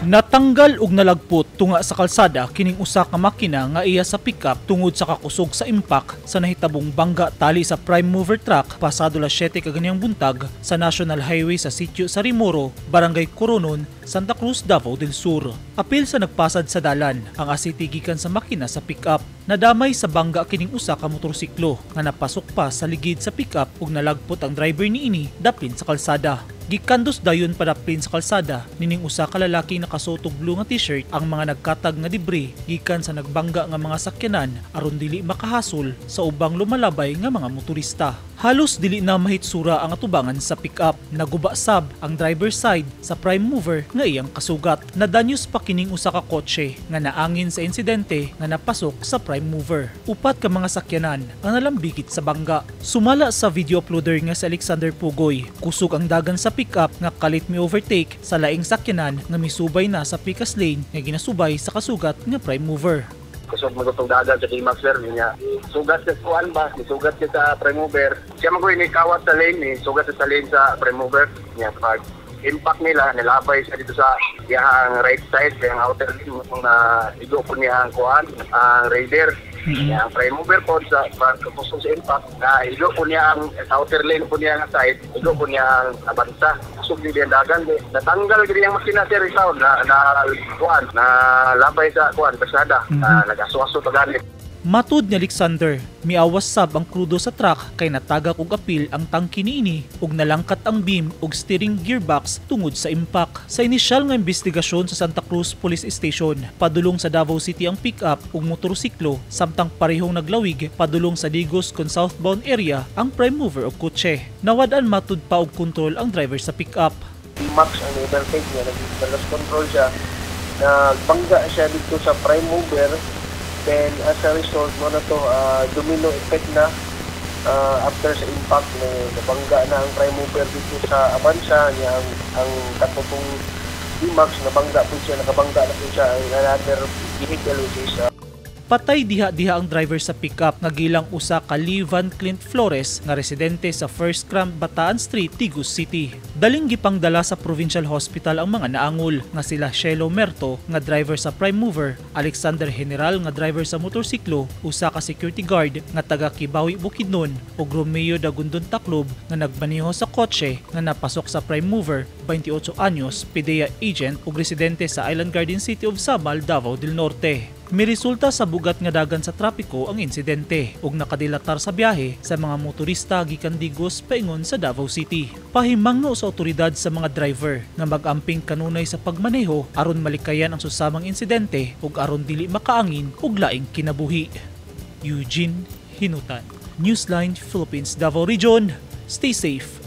Natanggal ug nalagpot tunga sa kalsada kining usa ka makina nga iya sa pickup tungod sa kakusog sa impact sa nahitabong bangga tali sa prime mover truck pasado las 7 kaganyang buntag sa National Highway sa sitio Sarimoro, Barangay Coronon, Santa Cruz, Davao del Sur. Apil sa nagpasad sa dalan ang asiti gikan sa makina sa pickup. Nadamay sa bangga kining usa ka motorsiklo nga napasok pa sa ligid sa pickup ug nalagpot ang driver niini dapin sa kalsada. Gikandos dayon padaplin sa kalsada nining usa ka lalaki nakasuot og blue nga t-shirt ang mga nagkatag nga debris gikan sa nagbangga nga mga sakyanan aron dili makahasol sa ubang lumalabay nga mga motorista. Halos dili na mahitsura ang atubangan sa pick-up. Naguba sab ang driver side sa prime mover nga iyang kasugat. Nadanyos pa kining usa ka kotse nga naangin sa insidente nga napasok sa prime mover. Upat ka mga sakyanan ang nalambigit sa bangga. Sumala sa video uploader nga si Alexander Pugoy, kusog ang dagan sa pick-up nga kalit mi overtake sa laing sakyanan nga misubay na sa pikas lane nga ginasubay sa kasugat nga prime mover. Kusog magutong dagan sa Dimax sir niya. Sugat sa kuan ba? Sugat siya sa premover. Siya magoy ni kawat sa lane ni sugat siya sa lane sa premover niya pag impact nila nilabay siya dito sa iyang right side yung outer lane kung na igo po niya ang kuan ang raider Mhm. Yang prime mover po sa pagkusog sa impact na igo po niya ang outer lane po niya nga side igo po niya ang abansa kusog ang dagan natanggal gid ang makina sir ikaw na na kuan na labay sa kuan pasada Mhm. na nagaswaso pa ganit Matud ni Alexander, miawas sab ang krudo sa truck kay natagak og apil ang tangki niini ug nalangkat ang beam ug steering gearbox tungod sa impact. Sa inisyal nga investigasyon sa Santa Cruz Police Station, padulong sa Davao City ang pick-up ug motorsiklo samtang parehong naglawig padulong sa Digos kon southbound area ang prime mover og kotse. Nawad-an matud pa og kontrol ang driver sa pick-up. Max ang overtake niya, nag-lost control siya. Nagbangga siya dito sa prime mover. Then as a result, mo na to, ah, domino effect na ah, after sa impact na nabangga na ang prime mover dito sa Avanza niya ang, ang katutong D-Max nabangga po siya, nakabangga na po siya ang another vehicle which is ah, Patay diha-diha ang driver sa pickup nga gilang usa ka Lee Van Clint Flores nga residente sa First Cramp Bataan Street, Tigus City. Daling gipangdala sa Provincial Hospital ang mga naangol nga sila Shelo Merto nga driver sa Prime Mover, Alexander General nga driver sa motorsiklo, usa ka security guard nga taga Kibawi Bukidnon ug Romeo Dagundon Taklob nga nagmaneho sa kotse nga napasok sa Prime Mover, 28 anyos, PDEA agent ug residente sa Island Garden City of Sabal, Davao del Norte. Miresulta sa bugat nga dagan sa trapiko ang insidente ug nakadilatar sa biyahe sa mga motorista gikan Digos paingon sa Davao City. Pahimangno sa otoridad sa mga driver nga mag-amping kanunay sa pagmaneho aron malikayan ang susamang insidente ug aron dili makaangin ug laing kinabuhi. Eugene Hinutan, Newsline Philippines Davao Region. Stay safe